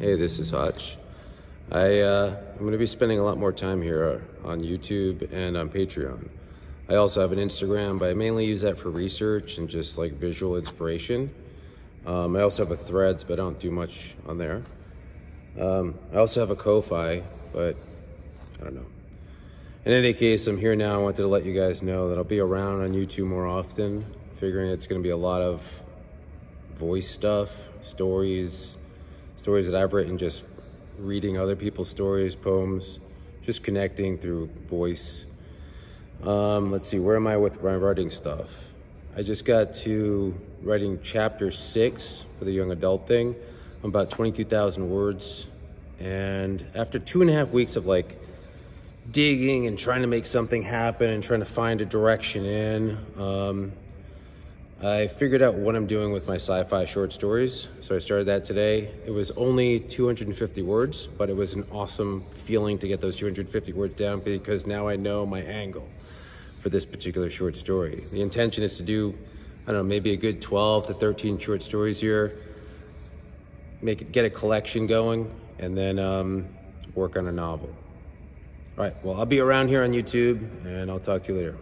Hey, this is Hutch. I, uh, I'm going to be spending a lot more time here on YouTube and on Patreon. I also have an Instagram, but I mainly use that for research and just like visual inspiration. Um, I also have a Threads, but I don't do much on there. Um, I also have a Ko-Fi, but I don't know. In any case, I'm here now. I wanted to let you guys know that I'll be around on YouTube more often, figuring it's going to be a lot of voice stuff, stories, stories that I've written, just reading other people's stories, poems, just connecting through voice. Um, let's see, where am I with my writing stuff? I just got to writing chapter six for the young adult thing. I'm about 22,000 words. And after two and a half weeks of like digging and trying to make something happen and trying to find a direction in, um, I figured out what I'm doing with my sci-fi short stories. So I started that today. It was only 250 words, but it was an awesome feeling to get those 250 words down because now I know my angle for this particular short story. The intention is to do, I don't know, maybe a good 12 to 13 short stories here, make it, get a collection going, and then um, work on a novel. All right, well, I'll be around here on YouTube, and I'll talk to you later.